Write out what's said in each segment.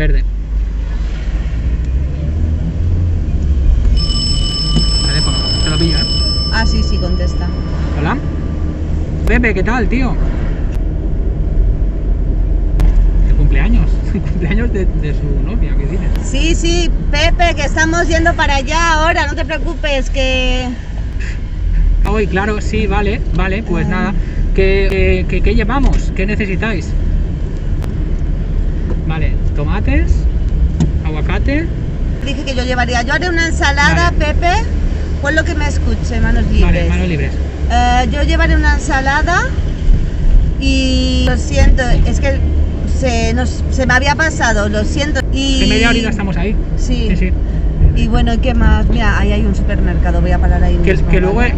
Verde. Teléfono, te lo pillo, ¿eh? Ah, sí, sí, contesta. Hola. Pepe, ¿qué tal, tío? El cumpleaños. El cumpleaños de, de su novia, ¿qué dices? Sí, sí, Pepe, que estamos yendo para allá ahora, no te preocupes, que... Hoy, claro, sí, vale, vale, pues Ah. nada. ¿Qué, qué- qué- qué llevamos? ¿Qué necesitáis? Vale, tomates, aguacate. Dije que yo llevaría, yo haré una ensalada, Vale. Pepe, con lo que me escuche, manos libres. Vale, manos libres. Eh, yo llevaré una ensalada y lo siento, es que se, nos, se me había pasado, lo siento. Y, En media horita estamos ahí. Sí. Sí, sí. Y bueno, ¿y qué más? Mira, ahí hay un supermercado, voy a parar ahí. Que, mismo, que luego. ¿vale?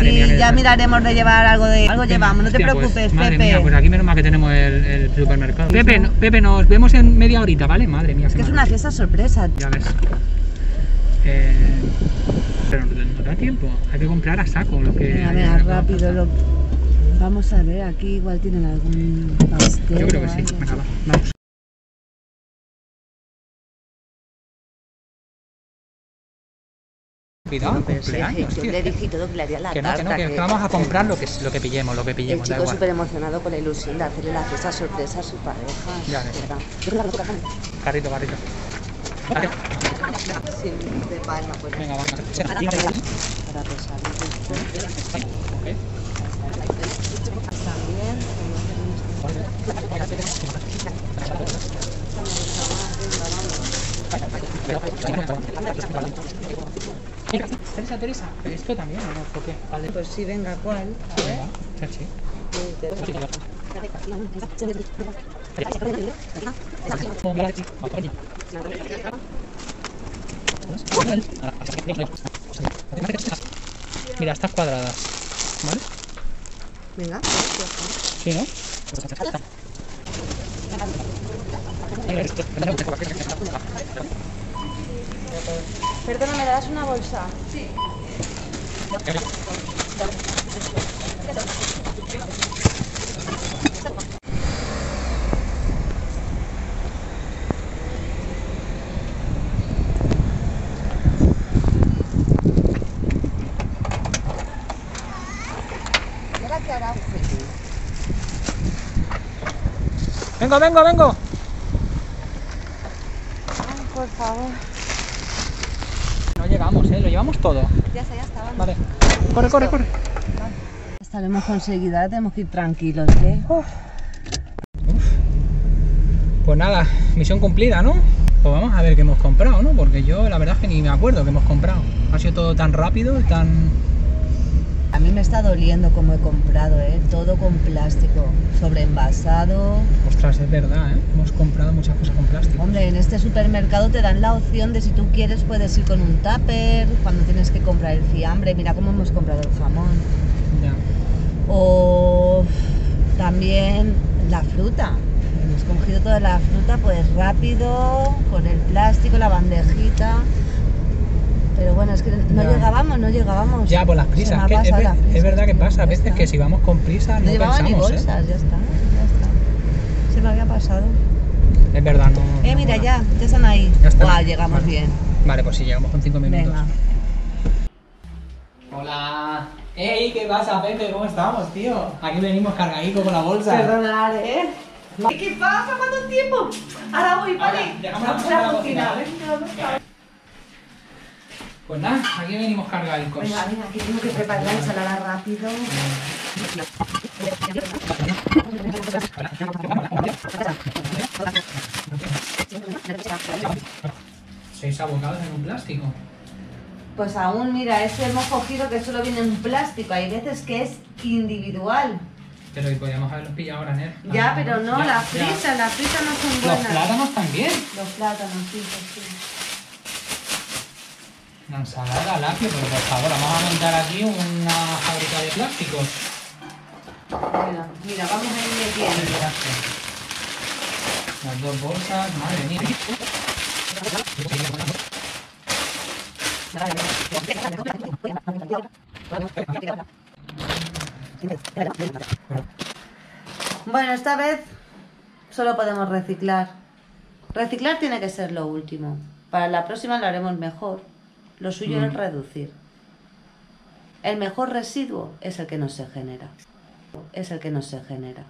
Madre sí, mía, ya miraremos de llevar algo de algo llevamos, no te Hostia, pues, preocupes, madre Pepe. mía, pues aquí menos mal que tenemos el, el supermercado. Pepe, no- Pepe, nos vemos en media horita, ¿vale? Madre mía, es que es una fiesta sorpresa. Ya ves. Eh, pero no, no da tiempo. Hay que comprar a saco lo que. En la rápido. Lo... Vamos a ver, aquí igual tienen algún pastel. Yo creo que sí. Venga, va, vamos. Cuidado, Pero sí, cumpleaños, yo le dije todo que le haría la Que no, que no, tarta, que, que vamos a comprar lo que, lo que pillemos, lo que El pillemos, chico igual. súper emocionado con la ilusión de hacerle la fiesta sorpresa a su pareja. Ya. Carrito, carrito. Sí, de palma, pues. Venga, vamos. Para pesar. Ok. También. Teresa, Teresa, esto también, ¿o no? ¿Por qué? Vale. Pues sí, venga, ¿cuál? Venga, chachi. Mira, estas cuadradas, ¿vale? Venga. Sí, ¿no? Perdona, ¿me das una bolsa? Vengo, vengo, vengo. Ay, por favor. No llegamos, ¿eh? Lo llevamos todo. Ya está, ya está. vamos. Vale. Corre, corre, corre. Esta lo hemos conseguido, ahora tenemos que ir tranquilos, ¿eh? Pues nada, misión cumplida, ¿no? Pues vamos a ver qué hemos comprado, ¿no? Porque yo la verdad es que ni me acuerdo qué hemos comprado. Ha sido todo tan rápido tan... A mí me está doliendo como he comprado, ¿eh? Todo con plástico, sobreenvasado. Ostras, es verdad, ¿eh? Hemos comprado muchas cosas con plástico. Hombre, en este supermercado te dan la opción de si tú quieres puedes ir con un tupper cuando tienes que comprar el fiambre. Mira cómo hemos comprado el jamón. Ya. O también la fruta. Hemos cogido toda la fruta pues rápido, con el plástico, la bandejita. Pero bueno, es que no Ya. llegábamos, no llegábamos. Ya, por las prisas. que es, verdad que pasa a veces está. que si vamos con prisa No, no, llevaba ni pensamos, bolsas, ¿eh? ya está, ya está. Se me había pasado. Es verdad, no... Eh, no mira, mola. ya, ya están ahí. Ya están llegamos Vale. bien. Vale, pues sí, llegamos con 5 minutos. Venga. Hola. Ey, ¿qué pasa, Pepe? ¿Cómo estamos, tío? Aquí venimos cargaditos con la bolsa. Perdonad, ¿eh? ¿Qué pasa? ¿Cuánto tiempo? Ahora voy, Ahora, vale. la cocina, a la la cocina. ¿vale? Venga, Pues nada, aquí venimos cargadicos. venga, venga, aquí tengo que preparar la ensalada rápido. Seis abocados en un plástico. Pues aún, mira, este hemos cogido que solo viene en plástico. Hay veces que es individual. Pero podríamos haberlos pillado a granel. Ya, pero no, las frisas, las frisas no son Los buenas. plátanos también. Los plátanos, sí, sí. Una ensalada, lápiz, pero por favor, vamos a montar aquí una fábrica de plásticos. Mira, mira, vamos a ir metiendo. Las dos bolsas, madre mía. Bueno, esta vez solo podemos reciclar. Reciclar tiene que ser lo último. Para la próxima lo haremos mejor. Lo suyo es Mm. reducir. El mejor residuo es el que no se genera. Es el que no se genera.